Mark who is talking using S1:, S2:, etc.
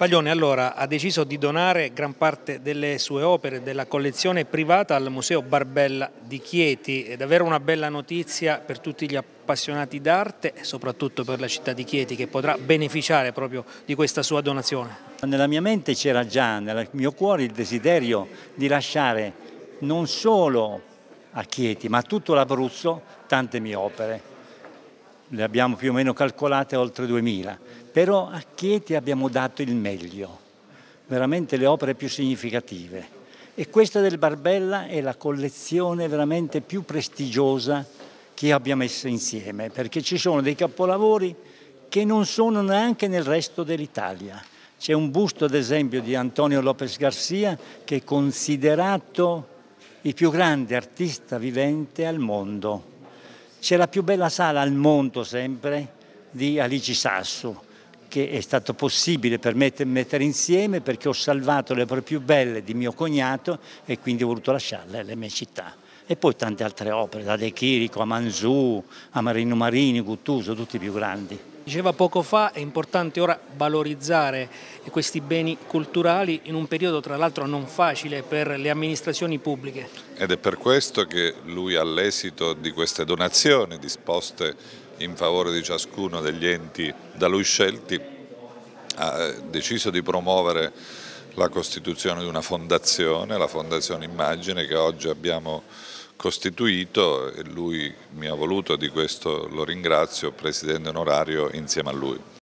S1: Paglione allora ha deciso di donare gran parte delle sue opere della collezione privata al Museo Barbella di Chieti. È davvero una bella notizia per tutti gli appassionati d'arte e soprattutto per la città di Chieti che potrà beneficiare proprio di questa sua donazione.
S2: Nella mia mente c'era già, nel mio cuore, il desiderio di lasciare non solo a Chieti ma a tutto l'Abruzzo tante mie opere le abbiamo più o meno calcolate oltre 2000, però a Chieti abbiamo dato il meglio, veramente le opere più significative. E questa del Barbella è la collezione veramente più prestigiosa che abbia messo insieme, perché ci sono dei capolavori che non sono neanche nel resto dell'Italia. C'è un busto, ad esempio, di Antonio Lopez Garcia che è considerato il più grande artista vivente al mondo c'è la più bella sala al mondo sempre di Alici Sasso, che è stato possibile per me mettere insieme perché ho salvato le opere più belle di mio cognato e quindi ho voluto lasciarle alle mie città. E poi tante altre opere, da De Chirico a Manzù, a Marino Marini, Guttuso, tutti i più grandi.
S1: Diceva poco fa, è importante ora valorizzare questi beni culturali in un periodo tra l'altro non facile per le amministrazioni pubbliche.
S3: Ed è per questo che lui all'esito di queste donazioni disposte in favore di ciascuno degli enti da lui scelti ha eh, deciso di promuovere la costituzione di una fondazione, la Fondazione Immagine che oggi abbiamo costituito e lui mi ha voluto, di questo lo ringrazio, presidente onorario insieme a lui.